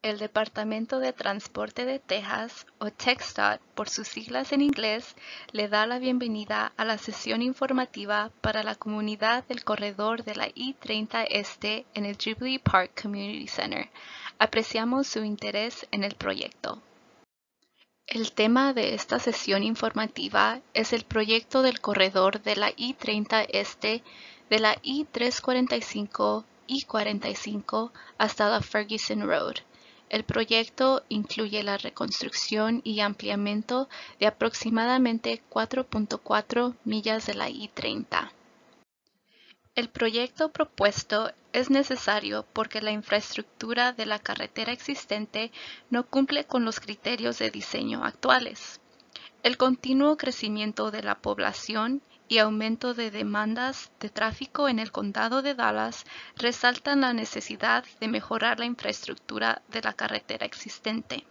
El Departamento de Transporte de Texas, o TxDOT por sus siglas en inglés, le da la bienvenida a la sesión informativa para la comunidad del corredor de la I-30 Este en el Jubilee Park Community Center. Apreciamos su interés en el proyecto. El tema de esta sesión informativa es el proyecto del corredor de la I-30 Este de la I-345 y 45 hasta la Ferguson Road. El proyecto incluye la reconstrucción y ampliamiento de aproximadamente 4.4 millas de la I-30. El proyecto propuesto es necesario porque la infraestructura de la carretera existente no cumple con los criterios de diseño actuales. El continuo crecimiento de la población y aumento de demandas de tráfico en el condado de Dallas resaltan la necesidad de mejorar la infraestructura de la carretera existente.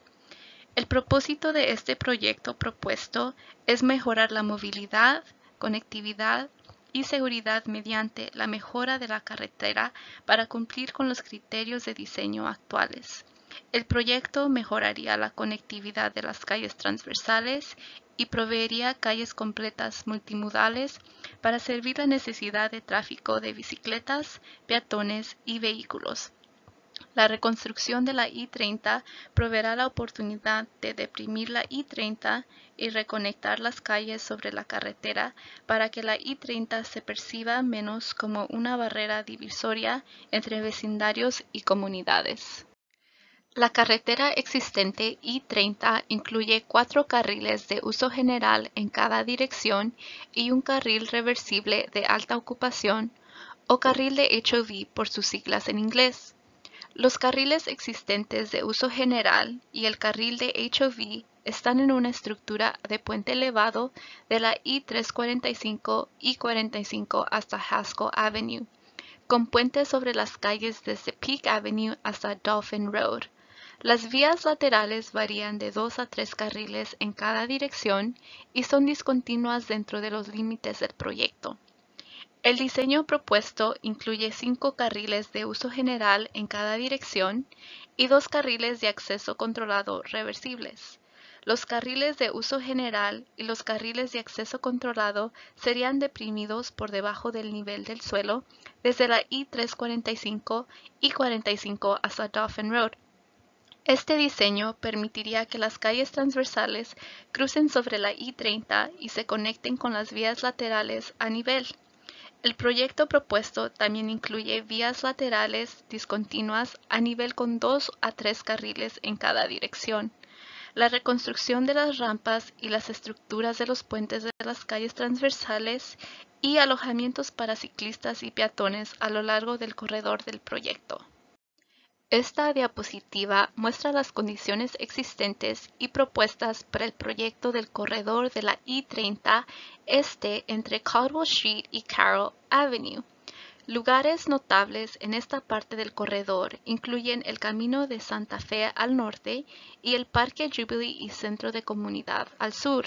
El propósito de este proyecto propuesto es mejorar la movilidad, conectividad y seguridad mediante la mejora de la carretera para cumplir con los criterios de diseño actuales. El proyecto mejoraría la conectividad de las calles transversales y proveería calles completas multimodales para servir la necesidad de tráfico de bicicletas, peatones y vehículos. La reconstrucción de la I-30 proveerá la oportunidad de deprimir la I-30 y reconectar las calles sobre la carretera para que la I-30 se perciba menos como una barrera divisoria entre vecindarios y comunidades. La carretera existente I-30 incluye cuatro carriles de uso general en cada dirección y un carril reversible de alta ocupación o carril de HOV por sus siglas en inglés. Los carriles existentes de uso general y el carril de HOV están en una estructura de puente elevado de la I-345 y 45 hasta Haskell Avenue, con puentes sobre las calles desde Peak Avenue hasta Dolphin Road. Las vías laterales varían de dos a tres carriles en cada dirección y son discontinuas dentro de los límites del proyecto. El diseño propuesto incluye cinco carriles de uso general en cada dirección y dos carriles de acceso controlado reversibles. Los carriles de uso general y los carriles de acceso controlado serían deprimidos por debajo del nivel del suelo desde la I-345 y 45 hasta Dauphin Road. Este diseño permitiría que las calles transversales crucen sobre la I-30 y se conecten con las vías laterales a nivel. El proyecto propuesto también incluye vías laterales discontinuas a nivel con dos a tres carriles en cada dirección. La reconstrucción de las rampas y las estructuras de los puentes de las calles transversales y alojamientos para ciclistas y peatones a lo largo del corredor del proyecto. Esta diapositiva muestra las condiciones existentes y propuestas para el proyecto del corredor de la I-30 este entre Caldwell Street y Carroll Avenue. Lugares notables en esta parte del corredor incluyen el Camino de Santa Fe al norte y el Parque Jubilee y Centro de Comunidad al sur.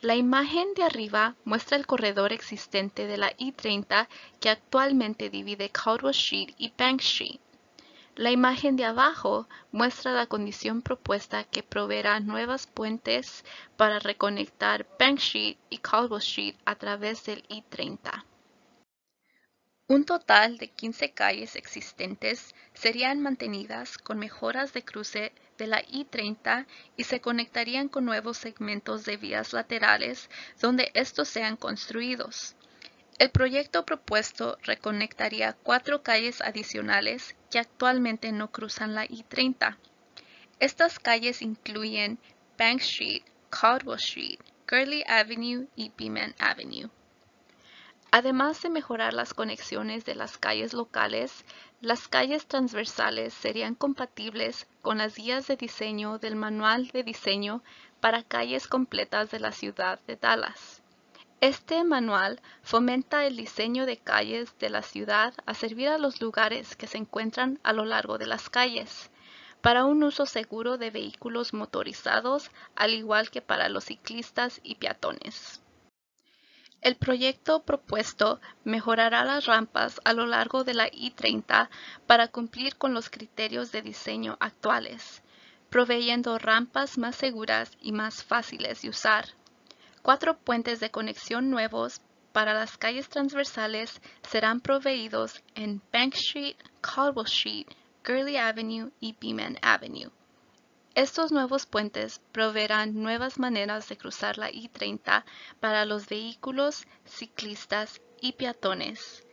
La imagen de arriba muestra el corredor existente de la I-30 que actualmente divide Caldwell Street y Bank Street. La imagen de abajo muestra la condición propuesta que proveerá nuevas puentes para reconectar Bank Street y Caldwell Street a través del I-30. Un total de 15 calles existentes serían mantenidas con mejoras de cruce de la I-30 y se conectarían con nuevos segmentos de vías laterales donde estos sean construidos. El proyecto propuesto reconectaría cuatro calles adicionales que actualmente no cruzan la I-30. Estas calles incluyen Bank Street, Caldwell Street, Gurley Avenue y Beeman Avenue. Además de mejorar las conexiones de las calles locales, las calles transversales serían compatibles con las guías de diseño del Manual de Diseño para Calles Completas de la Ciudad de Dallas. Este manual fomenta el diseño de calles de la ciudad a servir a los lugares que se encuentran a lo largo de las calles, para un uso seguro de vehículos motorizados, al igual que para los ciclistas y peatones. El proyecto propuesto mejorará las rampas a lo largo de la I-30 para cumplir con los criterios de diseño actuales, proveyendo rampas más seguras y más fáciles de usar. Cuatro puentes de conexión nuevos para las calles transversales serán proveídos en Bank Street, Caldwell Street, Gurley Avenue y Beeman Avenue. Estos nuevos puentes proveerán nuevas maneras de cruzar la I-30 para los vehículos, ciclistas y peatones.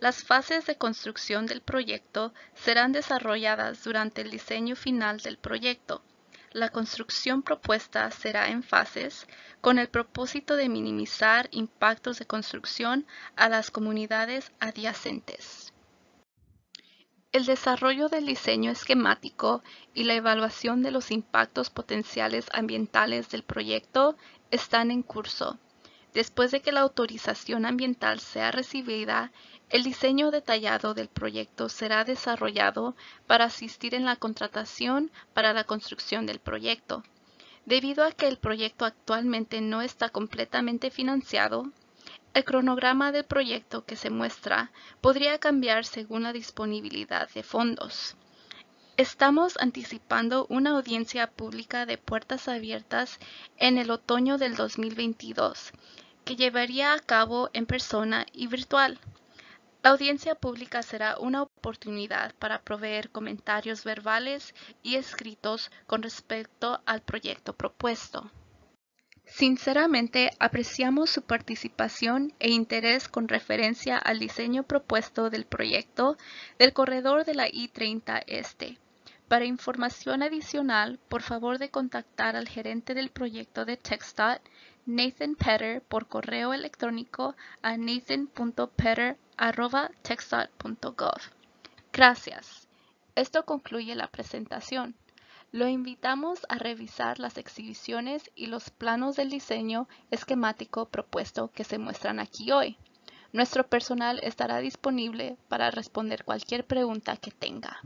Las fases de construcción del proyecto serán desarrolladas durante el diseño final del proyecto. La construcción propuesta será en fases, con el propósito de minimizar impactos de construcción a las comunidades adyacentes. El desarrollo del diseño esquemático y la evaluación de los impactos potenciales ambientales del proyecto están en curso. Después de que la autorización ambiental sea recibida, el diseño detallado del proyecto será desarrollado para asistir en la contratación para la construcción del proyecto. Debido a que el proyecto actualmente no está completamente financiado, el cronograma del proyecto que se muestra podría cambiar según la disponibilidad de fondos. Estamos anticipando una audiencia pública de puertas abiertas en el otoño del 2022, que llevaría a cabo en persona y virtual. La audiencia pública será una oportunidad para proveer comentarios verbales y escritos con respecto al proyecto propuesto. Sinceramente apreciamos su participación e interés con referencia al diseño propuesto del proyecto del corredor de la I-30 Este. Para información adicional, por favor de contactar al gerente del proyecto de TxDOT, Nathan Petter, por correo electrónico a nathan.petter.texdot.gov. Gracias. Esto concluye la presentación. Lo invitamos a revisar las exhibiciones y los planos del diseño esquemático propuesto que se muestran aquí hoy. Nuestro personal estará disponible para responder cualquier pregunta que tenga.